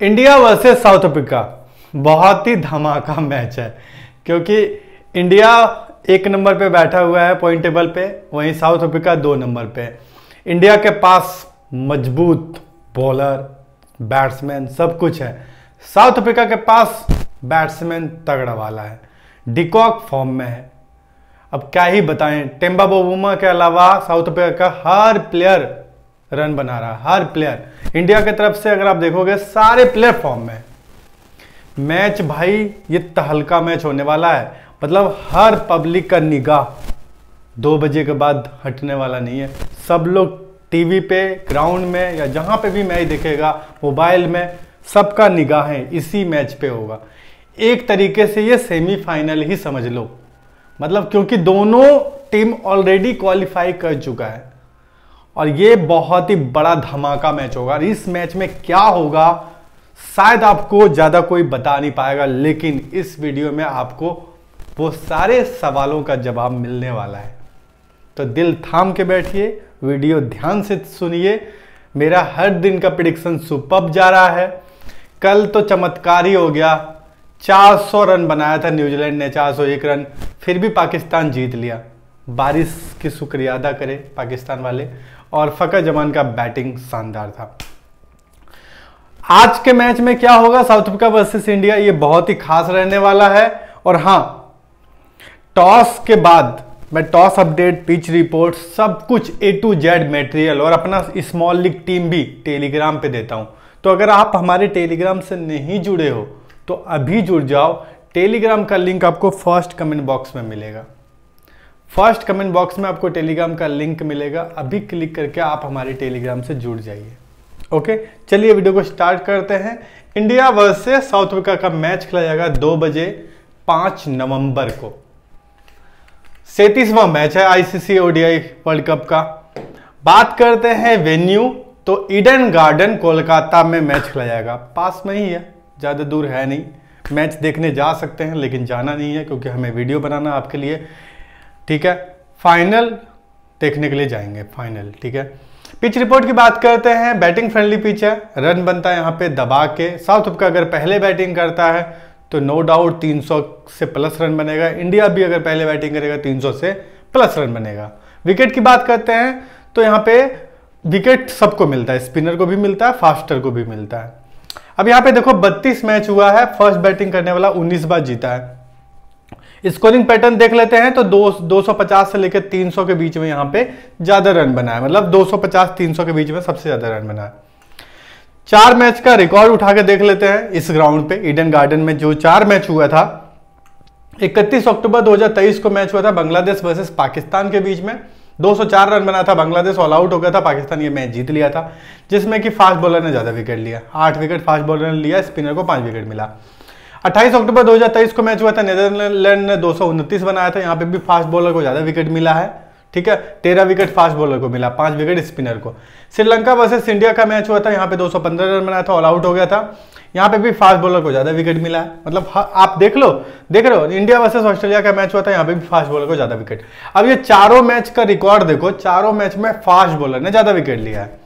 India versus South Africa बहुत ही धमाका match है। क्योंकि इंडिया एक नंबर पे बैठा हुआ है पॉइंट टेबल पे, वहीं साउथ अफ्रीका दो नंबर पे। इंडिया के पास मज़बूत बॉलर बैट्समैन सब कुछ है। साउथ अफ्रीका के पास बैट्समैन तगड़ा वाला है। डिकॉक फॉर्म में है। अब क्या ही बताएँ टेम्बा बोबुमा के अलावा साउथ अफ्रीका का हर प्लेयर रन बना रहा, हर प्लेयर इंडिया की तरफ़ से अगर आप देखोगे सारे प्लेयर फॉर्म में। मैच भाई, ये तहलका मैच होने वाला है। मतलब हर पब्लिक का निगाह दो बजे के बाद हटने वाला नहीं है। सब लोग टीवी पे ग्राउंड में या जहाँ पे भी मैच देखेगा मोबाइल में, सबका निगाहें इसी मैच पे होगा। एक तरीके से ये सेमीफाइनल ही समझ लो। मतलब क्योंकि दोनों टीम ऑलरेडी क्वालिफाई कर चुका है। और ये बहुत ही बड़ा धमाका मैच होगा। और इस मैच में क्या होगा, शायद आपको ज़्यादा कोई बता नहीं पाएगा, लेकिन इस वीडियो में आपको वो सारे सवालों का जवाब मिलने वाला है। तो दिल थाम के बैठिए, वीडियो ध्यान से सुनिए। मेरा हर दिन का प्रिडिक्शन सुपर जा रहा है। कल तो चमत्कार ही हो गया। 400 रन बनाया था न्यूजीलैंड ने 401 रन। फिर भी पाकिस्तान जीत लिया। बारिश की शुक्रिया अदा करे पाकिस्तान वाले। और फ़कर जमान का बैटिंग शानदार था। आज के मैच में क्या होगा? साउथ अफ्रीका वर्सेस इंडिया ये बहुत ही खास रहने वाला है। और हाँ टॉस के बाद मैं टॉस अपडेट, पिच रिपोर्ट, सब कुछ ए टू जेड मेटेरियल और अपना स्मॉल लीग टीम भी टेलीग्राम पे देता हूँ। तो अगर आप हमारे टेलीग्राम से नहीं जुड़े हो तो अभी जुड़ जाओ। टेलीग्राम का लिंक आपको फ़र्स्ट कमेंट बॉक्स में मिलेगा। फ़र्स्ट कमेंट बॉक्स में आपको टेलीग्राम का लिंक मिलेगा। अभी क्लिक करके आप हमारे टेलीग्राम से जुड़ जाइए। ओके? चलिए वीडियो को स्टार्ट करते हैं। इंडिया वर्सेस साउथ अफ्रीका का मैच खेला जाएगा दो बजे पाँच नवंबर को। सैतीसवां मैच है आईसीसी ओडीआई वर्ल्ड कप का। बात करते हैं वेन्यू। तो ईडन गार्डन कोलकाता में मैच खेला जाएगा। पास में ही है, ज़्यादा दूर है नहीं। मैच देखने जा सकते हैं, लेकिन जाना नहीं है, क्योंकि हमें वीडियो बनाना आपके लिए। ठीक है? फाइनल देखने के लिए जाएँगे फाइनल ठीक है? पिच रिपोर्ट की बात करते हैं बैटिंग फ्रेंडली पिच है रन बनता है यहाँ पे दबा के। साउथ अफ्रीका अगर पहले बैटिंग करता है तो नो डाउट 300 से प्लस रन बनेगा। इंडिया भी अगर पहले बैटिंग करेगा 300 से प्लस रन बनेगा। विकेट की बात करते हैं तो यहाँ पे विकेट सबको मिलता है स्पिनर को भी मिलता है फास्टर को भी मिलता है। अब यहाँ पे देखो 32 मैच हुआ है फ़र्स्ट बैटिंग करने वाला 19 बार जीता है। स्कोरिंग पैटर्न देख लेते हैं तो दो 250 से लेकर 300 के बीच में यहाँ पे ज़्यादा रन बना है। मतलब 250 300 के बीच में सबसे ज़्यादा रन बना है। चार मैच का रिकॉर्ड उठा के देख लेते हैं इस ग्राउंड पे ईडन गार्डन में जो चार मैच हुआ था। 31 अक्टूबर 2023 को मैच हुआ था बांग्लादेश वर्सेस पाकिस्तान के बीच में। 204 रन बना था, बांग्लादेश ऑल आउट हो गया था, पाकिस्तान ये मैच जीत लिया था, जिसमें कि फास्ट बॉलर ने ज़्यादा विकेट लिया। आठ विकेट फास्ट बॉलर ने लिया स्पिनर को पाँच विकेट मिला। 28 अक्टूबर 2023 को मैच हुआ था। नेदरलैंड ने दो बनाया था। यहाँ पे भी फास्ट बॉलर को ज़्यादा विकेट मिला है। ठीक है? तेरह विकेट फास्ट बॉलर को मिला, पाँच विकेट स्पिनर को। श्रीलंका वर्सेस इंडिया का मैच हुआ था। यहाँ पे 215 रन बनाया था ऑल आउट हो गया था। यहाँ पे भी फास्ट बॉलर को ज़्यादा विकेट मिला है। मतलब आप देख लो, देख रहे हो, इंडिया वर्सेस ऑस्ट्रेलिया का मैच हुआ था। यहाँ पे भी फास्ट बॉलर को ज़्यादा विकेट। अब ये चारों मैच का रिकॉर्ड देखो, चारों मैच में फास्ट बॉलर ने ज़्यादा विकेट लिया है।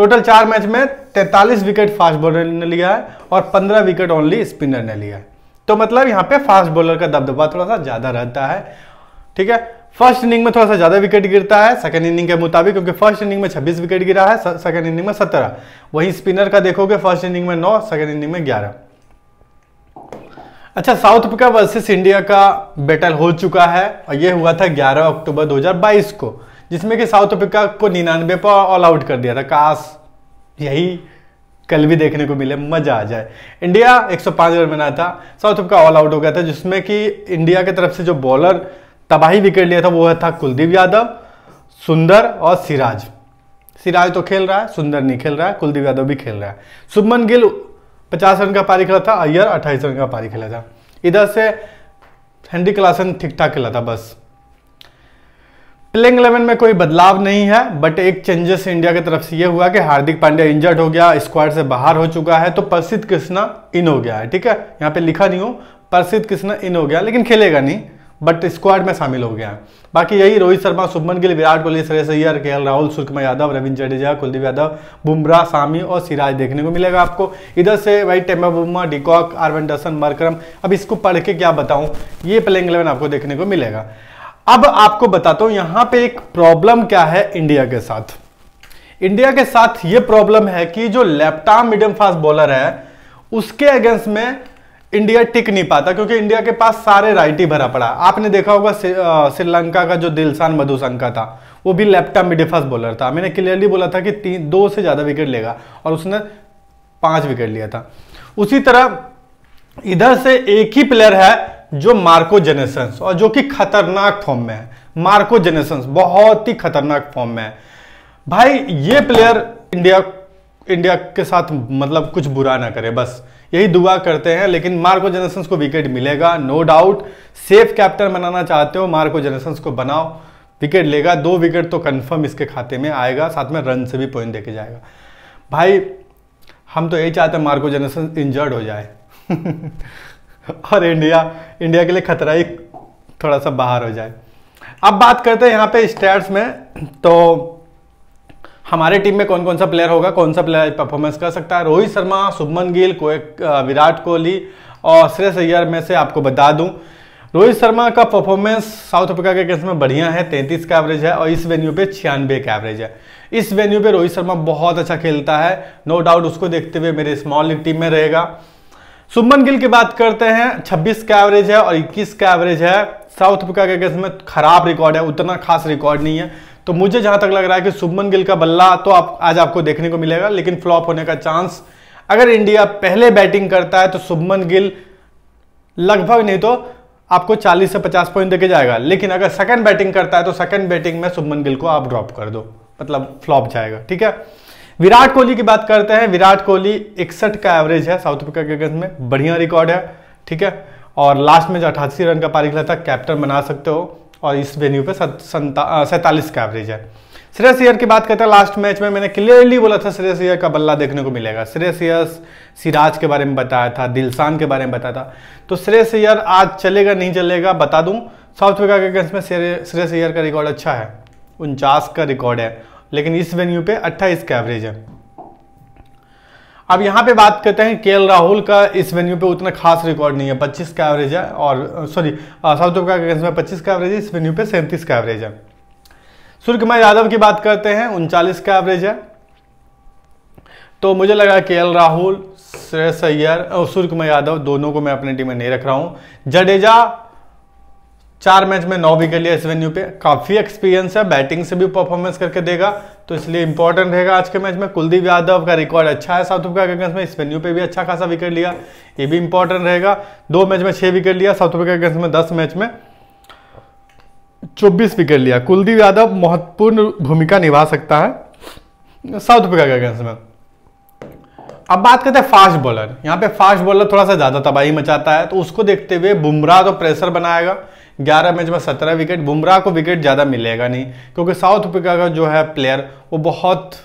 टोटल चार मैच में 43 विकेट फास्ट बॉलर ने लिया है और 15 विकेट ओनली स्पिनर ने लिया है। तो मतलब यहाँ पे फास्ट बॉलर का दबदबा थोड़ा सा ज़्यादा रहता है। ठीक है? फ़र्स्ट इनिंग में थोड़ा सा ज़्यादा विकेट गिरता है सेकंड इनिंग के मुताबिक, क्योंकि फ़र्स्ट इनिंग में 26 विकेट गिरा है सेकंड इनिंग में 17 वहीं स्पिनर का देखोगे, फ़र्स्ट इनिंग में 9 सेकंड इनिंग में 11 अच्छा साउथ अफ्रीका वर्सेस इंडिया का बैटल हो चुका है, और ये हुआ था 11 अक्टूबर 2022 को। जिसमें कि साउथ अफ्रीका को निन्यानवे पर ऑल आउट कर दिया था। काश यही कल भी देखने को मिले, मज़ा आ जाए। इंडिया 105 रन बना था। साउथ अफ्रीका ऑल आउट हो गया था, जिसमें कि इंडिया की तरफ़ से जो बॉलर तबाही विकेट लिया था, वो था कुलदीप यादव, सुंदर और सिराज। सिराज तो खेल रहा है, सुंदर नहीं खेल रहा है, कुलदीप यादव भी खेल रहा है। शुभमन गिल पचास रन का पारी खेला था, अय्यर अट्ठाईस रन का पारी खेला था। इधर से हैंडी क्लासन ठीक ठाक खेला था, बस। प्लेइंग इलेवन में कोई बदलाव नहीं है बट एक चेंजेस इंडिया की तरफ़ से ये हुआ कि हार्दिक पांड्या इंजर्ड हो गया स्क्वाड से बाहर हो चुका है तो प्रसिद्ध कृष्णा इन हो गया है, ठीक है? यहाँ पे लिखा नहीं हो प्रसिद्ध कृष्णा इन हो गया, लेकिन खेलेगा नहीं बट स्क्वाड में शामिल हो गया है। बाकी यही रोहित शर्मा, शुभमन गिल, विराट कोहली, श्रेयस अय्यर, के राहुल सूर्यकुमार यादव, रविंद्र जडेजा, कुलदीप यादव, बुमराह, सामी और सिराज देखने को मिलेगा आपको। इधर से वही टेम्बा बुमा डिकॉक आरवेंडरसन मरकरम, अब इसको पढ़ के क्या बताऊँ, ये प्लेइंग इलेवन आपको देखने को मिलेगा। अब आपको बताता हूँ यहाँ पे एक प्रॉब्लम क्या है इंडिया के साथ। इंडिया के साथ ये प्रॉब्लम है कि जो लेफ़्ट मीडियम फास्ट बॉलर है, उसके अगेंस्ट में इंडिया टिक नहीं पाता, क्योंकि इंडिया के पास सारे राइटी भरा पड़ा। आपने देखा होगा श्रीलंका का जो दिलसान मधुशंका था, वो भी लेफ़्ट मिडिल फास्ट बॉलर था। मैंने क्लियरली बोला था कि तीन दो से ज़्यादा विकेट लेगा और उसने पाँच विकेट लिया था। उसी तरह इधर से एक ही प्लेयर है जो मार्को जेनेसंस और जो कि खतरनाक फॉर्म में है। मार्को जेनेसंस बहुत ही खतरनाक फॉर्म में है। भाई, ये प्लेयर इंडिया इंडिया के साथ मतलब कुछ बुरा ना करे, बस। यही दुआ करते हैं, लेकिन मार्को जेनेसंस को विकेट मिलेगा नो डाउट सेफ़ कैप्टन बनाना चाहते हो मार्को जेनेसंस को बनाओ। विकेट लेगा, दो विकेट तो कंफर्म इसके खाते में आएगा, साथ में रन से भी पॉइंट देके जाएगा। भाई, हम तो यही चाहते हैं मार्को जेनेसन इंजर्ड हो जाए। और इंडिया इंडिया के लिए खतरा ही थोड़ा सा बाहर हो जाए। अब बात करते हैं यहाँ पे स्टैट्स में तो हमारे टीम में कौन कौन सा प्लेयर होगा, कौन सा प्लेयर परफॉर्मेंस कर सकता है? रोहित शर्मा, शुभमन गिल को विराट कोहली और श्रेयस अय्यर में से आपको बता दूँ। रोहित शर्मा का परफॉर्मेंस साउथ अफ्रीका के केस में बढ़िया है, तैंतीस का एवरेज है और इस वेन्यू पे छियानवे का एवरेज है। इस वेन्यू पे रोहित शर्मा बहुत अच्छा खेलता है नो डाउट उसको देखते हुए मेरे स्मॉल टीम में रहेगा। सुमन गिल की बात करते हैं। 26 का एवरेज है और 21 का एवरेज है। साउथ अफ्रीका के केस में खराब रिकॉर्ड है, उतना खास रिकॉर्ड नहीं है। तो मुझे जहाँ तक लग रहा है कि शुभमन गिल का बल्ला तो आप, आज आपको देखने को मिलेगा, लेकिन फ्लॉप होने का चांस अगर इंडिया पहले बैटिंग करता है तो शुभमन गिल लगभग नहीं तो आपको 40 से 50 पॉइंट देके जाएगा। लेकिन अगर सेकंड बैटिंग करता है तो सेकंड बैटिंग में शुभमन गिल को आप ड्रॉप कर दो। मतलब फ्लॉप जाएगा, ठीक है? विराट कोहली की बात करते हैं। विराट कोहली इकसठ का एवरेज है साउथ अफ्रीका के अगेंस्ट में। बढ़िया रिकॉर्ड है, ठीक है? और लास्ट में जो अठासी रन का पारी खेला था कैप्टन बना सकते हो और इस वेन्यू पे सैतालीस का एवरेज है। श्रेयस अय्यर की बात करते हैं लास्ट मैच में मैंने क्लियरली बोला था श्रेयस अय्यर का बल्ला देखने को मिलेगा। श्रेयस अय्यर सिराज के बारे में बताया था दिलसान के बारे में बताया था। तो श्रेयस अय्यर आज चलेगा, नहीं चलेगा, बता दूँ साउथ अफ्रीका के अगेंस्ट में श्रेयस अय्यर का रिकॉर्ड अच्छा है। उनचास का रिकॉर्ड है। लेकिन इस वेन्यू पे अट्ठाईस का एवरेज है। अब यहाँ पे बात करते हैं के राहुल का, इस वेन्यू पे उतना खास रिकॉर्ड नहीं है 25 का एवरेज है और सॉरी साउथ अफ्रीका के अगेंस्ट में 25 का एवरेज है, इस वेन्यू पे सैंतीस का एवरेज है। सूर्य कुमार यादव की बात करते हैं, उनचालीस का एवरेज है। तो मुझे लगा के राहुल, श्रेयस अय्यर और सूर्य कुमार यादव दोनों को मैं अपनी टीम में नहीं रख रहा हूँ। जडेजा चार मैच में नौ विकेट लिया इस वेन्यू पे। काफ़ी एक्सपीरियंस है बैटिंग से भी परफॉर्मेंस करके देगा। तो इसलिए इंपॉर्टेंट रहेगा आज के मैच में। कुलदीप यादव का रिकॉर्ड अच्छा है साउथ अफ्रीका अगेंस्ट में। इस वेन्यू पे भी अच्छा खासा विकेट लिया। ये भी इंपॉर्टेंट रहेगा। दो मैच में छह विकेट लिया साउथ अफ्रीका अगेंस्ट में दस मैच में। चौबीस विकेट लिया। कुलदीप यादव महत्वपूर्ण भूमिका निभा सकता है साउथ अफ्रीका के अगेंस्ट में। अब बात करते हैं फास्ट बॉलर यहाँ पे फास्ट बॉलर थोड़ा सा ज़्यादा तबाही मचाता है। तो उसको देखते हुए बुमराह तो प्रेशर बनाएगा। 11 मैच में 17 विकेट बुमराह को विकेट ज़्यादा मिलेगा नहीं क्योंकि साउथ अफ्रीका का जो है प्लेयर वो बहुत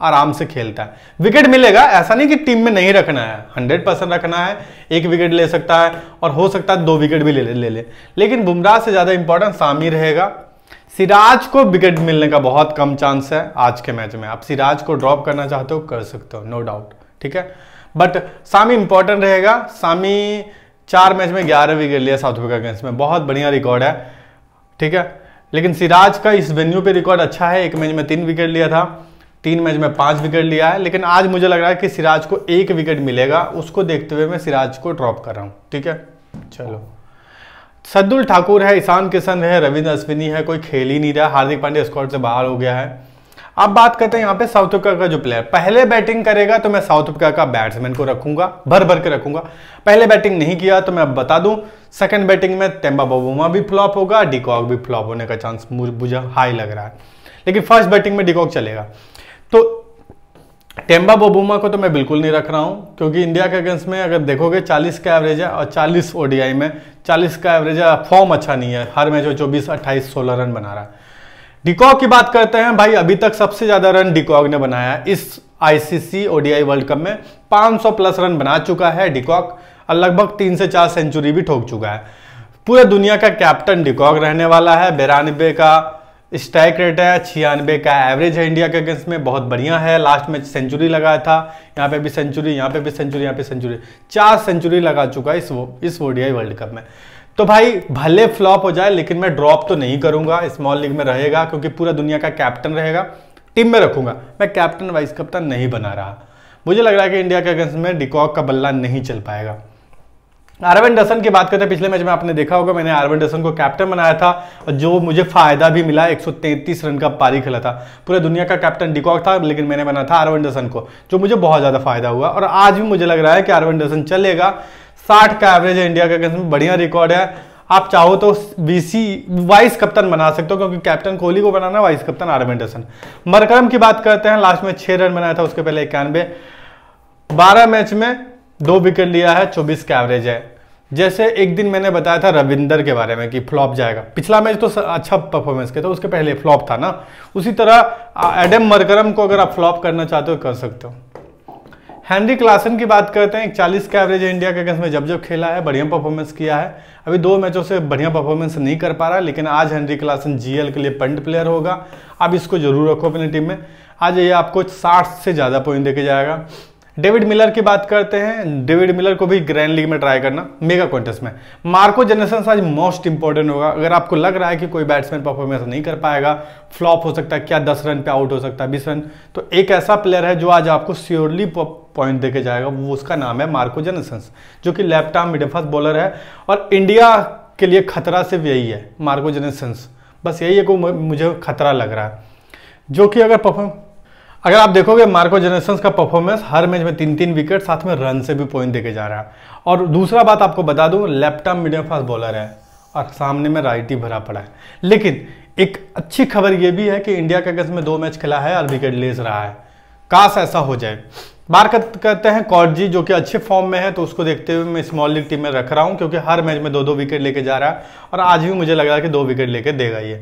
आराम से खेलता है। विकेट मिलेगा ऐसा नहीं कि टीम में नहीं रखना है। हंड्रेड परसेंट रखना है एक विकेट ले सकता है और हो सकता है दो विकेट भी ले ले, ले ले। लेकिन बुमराह से ज़्यादा इंपॉर्टेंट सामी रहेगा। सिराज को विकेट मिलने का बहुत कम चांस है आज के मैच में। आप सिराज को ड्रॉप करना चाहते हो कर सकते हो नो डाउट ठीक है? बट सामी इंपॉर्टेंट रहेगा। सामी चार मैच में ग्यारह विकेट लिया साउथ अफ्रीका अगेंस्ट में। बहुत बढ़िया रिकॉर्ड है। ठीक है? लेकिन सिराज का इस वेन्यू पे रिकॉर्ड अच्छा है। एक मैच में तीन विकेट लिया था। तीन मैच में पाँच विकेट लिया है। लेकिन आज मुझे लग रहा है कि सिराज को एक विकेट मिलेगा। उसको देखते हुए मैं सिराज को ड्रॉप कर रहा हूँ। ठीक है? चलो। सद्दुल ठाकुर है, ईशान किशन है, रविंद्र अश्विनी है, कोई खेल ही नहीं रहा। हार्दिक पांडे स्क्वाड से बाहर हो गया है। अब बात करते हैं यहाँ पे साउथ अफ्रीका का जो प्लेयर पहले बैटिंग करेगा तो मैं साउथ अफ्रीका का बैट्समैन को रखूँगा, भर भर के रखूँगा। पहले बैटिंग नहीं किया तो मैं अब बता दूँ सेकंड बैटिंग में तेम्बा बबूमा भी फ्लॉप होगा डिकॉक भी फ्लॉप होने का चांस मुझे हाई लग रहा है। लेकिन फ़र्स्ट बैटिंग में डिकॉक चलेगा। तो टेम्बा बोबूमा को तो मैं बिल्कुल नहीं रख रहा हूँ, क्योंकि इंडिया के अगेंस्ट में अगर देखोगे 40 का एवरेज है और 40 ओडीआई में 40 का एवरेज है फॉर्म अच्छा नहीं है। हर मैच में 24 28 16 रन बना रहा है। डिकॉक की बात करते हैं। भाई, अभी तक सबसे ज़्यादा रन डिकॉक ने बनाया इस आईसीसी ओडीआई वर्ल्ड कप में 500 प्लस रन बना चुका है डिकॉक। और लगभग तीन से चार सेंचुरी भी ठोक चुका है। पूरे दुनिया का कैप्टन डिकॉक रहने वाला है। बेरानबे का स्ट्राइक रेट है छियानवे का एवरेज है इंडिया के अगेंस्ट में। बहुत बढ़िया है। लास्ट मैच सेंचुरी लगाया था। यहाँ पे भी सेंचुरी यहाँ पे भी सेंचुरी यहाँ पे सेंचुरी चार सेंचुरी लगा चुका है इस वो, इस ओडीआई वर्ल्ड कप में। तो भाई, भले फ्लॉप हो जाए, लेकिन मैं ड्रॉप तो नहीं करूँगा स्मॉल लीग में रहेगा, क्योंकि पूरा दुनिया का कैप्टन रहेगा टीम में रखूँगा। मैं कैप्टन वाइस कप्तान नहीं बना रहा। मुझे लग रहा है कि इंडिया के अगेंस्ट में डिकॉक का बल्ला नहीं चल पाएगा। आरवन डसन की बात करते हैं, पिछले मैच में आपने देखा होगा, मैंने आरवन डसन को कैप्टन बनाया था, और जो मुझे फ़ायदा भी मिला 133 रन का पारी खेला था। पूरे दुनिया का कैप्टन डिकॉक था, लेकिन मैंने बनाया था आरवन डसन को, जो मुझे बहुत ज़्यादा फ़ायदा हुआ। और आज भी मुझे लग रहा है कि आरवन डसन चलेगा। साठ का एवरेज है इंडिया का अगेंस्ट में बढ़िया रिकॉर्ड है। आप चाहो तो बीसी वाइस कप्तान बना सकते हो, क्योंकि कैप्टन कोहली को बनाना है वाइस कप्तान आरवन डसन मरकरम की बात करते हैं लास्ट में छह रन बनाया था, उसके पहले इक्यानवे। बारह मैच में दो विकेट लिया है, चौबीस का एवरेज है। जैसे एक दिन मैंने बताया था रविंदर के बारे में कि फ्लॉप जाएगा। पिछला मैच तो अच्छा परफॉर्मेंस किया था, उसके पहले फ्लॉप था ना। उसी तरह एडम मरकरम को अगर आप फ्लॉप करना चाहते हो, कर सकते हो। हैंनरी क्लासन की बात करते हैं चालीस का एवरेज इंडिया के अगेंस्ट में जब जब खेला है, बढ़िया परफॉर्मेंस किया है। अभी दो मैचों से बढ़िया परफॉर्मेंस नहीं कर पा रहा है लेकिन आज हेनरी क्लासन जीएल के लिए पंड प्लेयर होगा। आप इसको ज़रूर रखो अपनी टीम में। आज ये आपको 60 से ज़्यादा पॉइंट देके जाएगा। डेविड मिलर की बात करते हैं। डेविड मिलर को भी ग्रैंड लीग में ट्राई करना मेगा कॉन्टेस्ट में। मार्को जनरेशन आज मोस्ट इंपॉर्टेंट होगा। अगर आपको लग रहा है कि कोई बैट्समैन परफॉर्मेंस नहीं कर पाएगा फ्लॉप हो सकता है, क्या दस रन पे आउट हो सकता है, बीस रन तो एक ऐसा प्लेयर है जो आज आपको श्योरली पॉइंट देके जाएगा, वो उसका नाम है मार्को जेनेसन्स जो कि left arm middle fast bowler है और इंडिया के लिए खतरा सिर्फ़ यही है, मार्को जेनेसन्स बस यही है को मुझे खतरा लग रहा है। जो कि अगर परफॉर्म अगर आप देखोगे मार्को जेनेसन्स का परफॉर्मेंस हर मैच में तीन तीन विकेट साथ में रन से भी पॉइंट देके जा रहा है। और दूसरा बात आपको बता दूँ left arm medium fast bowler है और सामने में राइट ही भरा पड़ा है। लेकिन एक अच्छी खबर यह भी है कि इंडिया के अगस्त में दो मैच खेला है और विकेट ले रहा है। काश ऐसा हो जाए। बात करते हैं कॉर्जी जो कि अच्छे फॉर्म में है तो उसको देखते हुए मैं स्मॉल लीग टीम में रख रहा हूँ, क्योंकि हर मैच में दो दो विकेट लेके जा रहा है, और आज भी मुझे लग रहा है कि दो विकेट लेके देगा ये।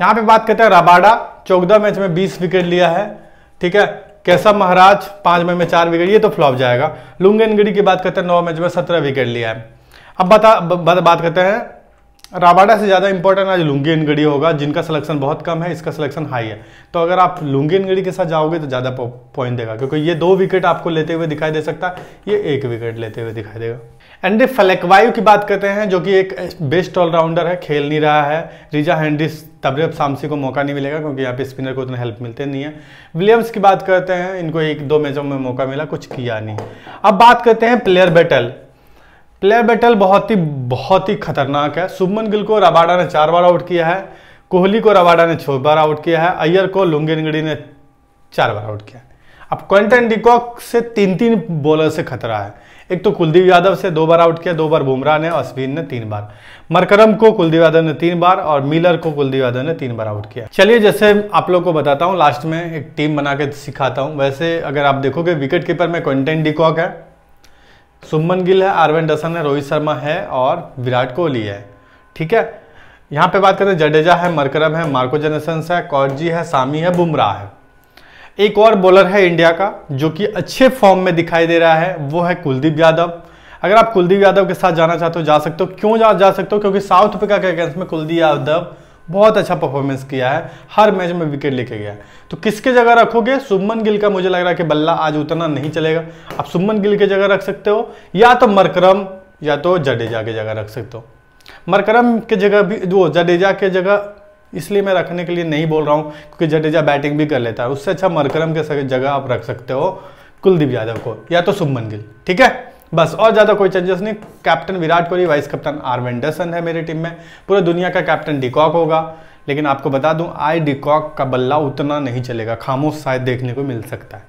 यहाँ पे बात करते हैं रबाडा, चौदह मैच में बीस विकेट लिया है, ठीक है? कैसा महाराज, पाँच मैच में चार विकेट ये तो फ्लॉप जाएगा। लुंगनगढ़ी की बात करते हैं, नौ मैच में सत्रह विकेट लिया है। अब बता बात करते हैं राबाडा से ज़्यादा इंपॉर्टेंट आज लुंगी इनगड़ी होगा, जिनका सिलेक्शन बहुत कम है, इसका सिलेक्शन हाई है। तो अगर आप लुंगी इनगड़ी के साथ जाओगे तो ज़्यादा पॉइंट देगा, क्योंकि ये दो विकेट आपको लेते हुए दिखाई दे सकता है ये एक विकेट लेते हुए दिखाई देगा। एंडी फलेकवायु की बात करते हैं, जो कि एक बेस्ट ऑलराउंडर है, खेल नहीं रहा है रिजा हैंडिस तबरेब सामसी को मौका नहीं मिलेगा, क्योंकि यहाँ पे स्पिनर को उतना हेल्प मिलते नहीं है। विलियम्स की बात करते हैं, इनको एक दो मैचों में मौका मिला, कुछ किया नहीं। अब बात करते हैं प्लेयर बैटल प्लेयर बैटल बहुत ही बहुत ही खतरनाक है। सुमन गिल को रबाडा ने चार बार आउट किया है। कोहली को रबाडा ने छह बार आउट किया है। अय्यर को लुंगेनगड़ी ने चार बार आउट किया है। अब क्वेंटन डिकॉक से तीन तीन बॉलर से खतरा है। एक तो कुलदीप यादव से दो बार आउट किया, दो बार बुमराह ने, अश्विन ने तीन बार। मरकरम को कुलदीप यादव ने तीन बार और मिलर को कुलदीप यादव ने तीन बार आउट किया। चलिए, जैसे आप लोग को बताता हूँ लास्ट में एक टीम बना के सिखाता हूँ। वैसे अगर आप देखोगे विकेट कीपर में क्वेंटन डिकॉक है। सुमन गिल है, आरवन डसन है, रोहित शर्मा है और विराट कोहली है। ठीक है? यहाँ पे बात करें, जडेजा है, मरकरम है, मार्को जेनेसन्स है, कौरजी है, सामी है, बुमराह है। एक और बॉलर है इंडिया का, जो कि अच्छे फॉर्म में दिखाई दे रहा है, वो है कुलदीप यादव। अगर आप कुलदीप यादव के साथ जाना चाहते हो, जा सकते हो। क्यों जा जा सकते हो? क्योंकि साउथ अफ्रीका के अगेंस्ट में कुलदीप यादव बहुत अच्छा परफॉर्मेंस किया है। हर मैच में विकेट लेके गया है। तो किसके जगह रखोगे? सुमन गिल का मुझे लग रहा है कि बल्ला आज उतना नहीं चलेगा। आप सुमन गिल की जगह रख सकते हो, या तो मरकरम, या तो जडेजा के जगह रख सकते हो। मरकरम के जगह भी, वो जडेजा के जगह इसलिए मैं रखने के लिए नहीं बोल रहा हूँ, क्योंकि जडेजा बैटिंग भी कर लेता है। उससे अच्छा मरकरम के जगह आप रख सकते हो कुलदीप यादव को, या तो सुमन गिल, ठीक है? बस, और ज़्यादा कोई चेंजेस नहीं। Captain Virat Kohli vice captain R van der Dussen है मेरी टीम में। पूरे दुनिया का कैप्टन डिकॉक होगा। लेकिन आपको बता दूँ आई डिकॉक का बल्ला उतना नहीं चलेगा। खामोश शायद देखने को मिल सकता है।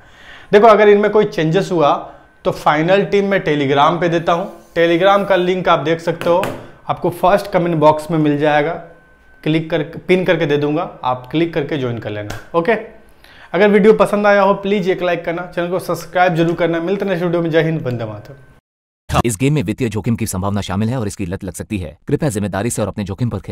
देखो, अगर इनमें कोई चेंजेस हुआ तो फाइनल टीम में टेलीग्राम पे देता हूँ। टेलीग्राम का लिंक आप देख सकते हो। आपको फ़र्स्ट कमेंट बॉक्स में मिल जाएगा। क्लिक कर पिन करके दे दूँगा। आप क्लिक करके ज्वाइन कर लेना। ओके अगर वीडियो पसंद आया हो प्लीज़ एक लाइक करना। चैनल को सब्सक्राइब ज़रूर करना। मिलते नेक्स्ट वीडियो में। जय हिंद बंदे मातरम। इस गेम में वित्तीय जोखिम की संभावना शामिल है और इसकी लत लग सकती है। कृपया ज़िम्मेदारी से और अपने जोखिम पर खेलें।